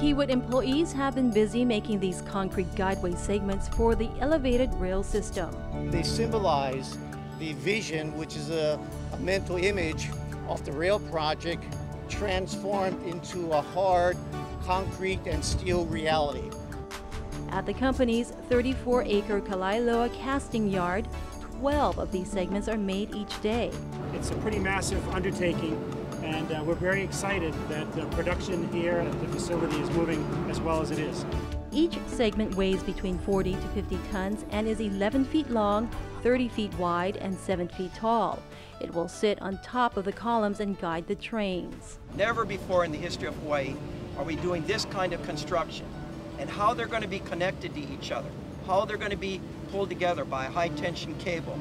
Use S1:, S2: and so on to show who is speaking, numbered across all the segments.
S1: Kiewit employees have been busy making these concrete guideway segments for the elevated rail system.
S2: They symbolize the vision, which is a, a mental image of the rail project transformed into a hard concrete and steel reality.
S1: At the company's 34 acre Kalaeloa casting yard, 12 of these segments are made each day.
S3: It's a pretty massive undertaking, and uh, we're very excited that the production here at the facility is moving as well as it is.
S1: Each segment weighs between 40 to 50 tons and is 11 feet long, 30 feet wide, and 7 feet tall. It will sit on top of the columns and guide the trains.
S4: Never before in the history of Hawaii are we doing this kind of construction and how they're going to be connected to each other, how they're going to be pulled together by a high tension cable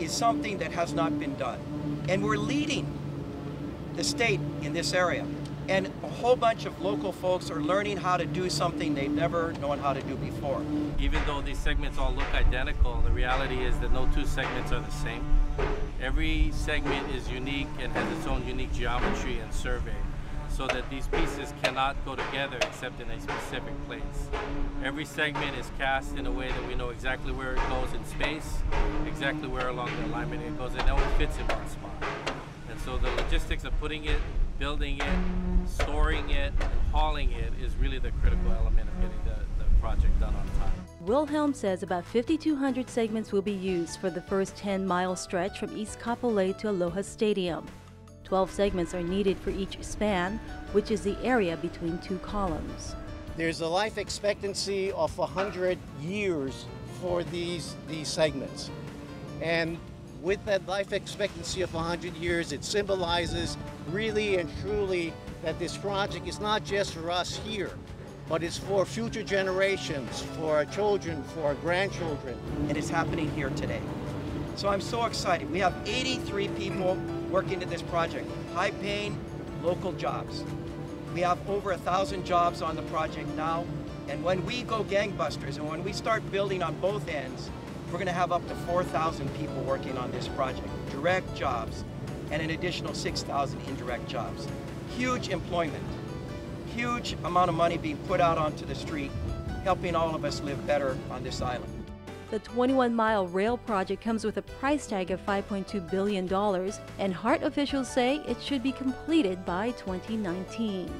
S4: is something that has not been done. And we're leading the state in this area. And a whole bunch of local folks are learning how to do something they've never known how to do before.
S5: Even though these segments all look identical, the reality is that no two segments are the same. Every segment is unique and has its own unique geometry and survey so that these pieces cannot go together except in a specific place. Every segment is cast in a way that we know exactly where it goes in space, exactly where along the alignment it goes, and it only fits in one spot. And so the logistics of putting it, building it, storing it, and hauling it is really the critical element of getting the, the project done on time.
S1: Wilhelm says about 5,200 segments will be used for the first 10 mile stretch from East Kapolei to Aloha Stadium. 12 segments are needed for each span, which is the area between two columns.
S2: There's a life expectancy of 100 years for these, these segments. And with that life expectancy of 100 years, it symbolizes really and truly that this project is not just for us here, but it's for future generations, for our children, for our grandchildren.
S4: And it's happening here today. So I'm so excited. We have 83 people working at this project, high paying local jobs. We have over a thousand jobs on the project now. And when we go gangbusters and when we start building on both ends, we're going to have up to 4,000 people working on this project, direct jobs, and an additional 6,000 indirect jobs. Huge employment, huge amount of money being put out onto the street, helping all of us live better on this island.
S1: The 21 mile rail project comes with a price tag of $5.2 billion, and HART officials say it should be completed by 2019.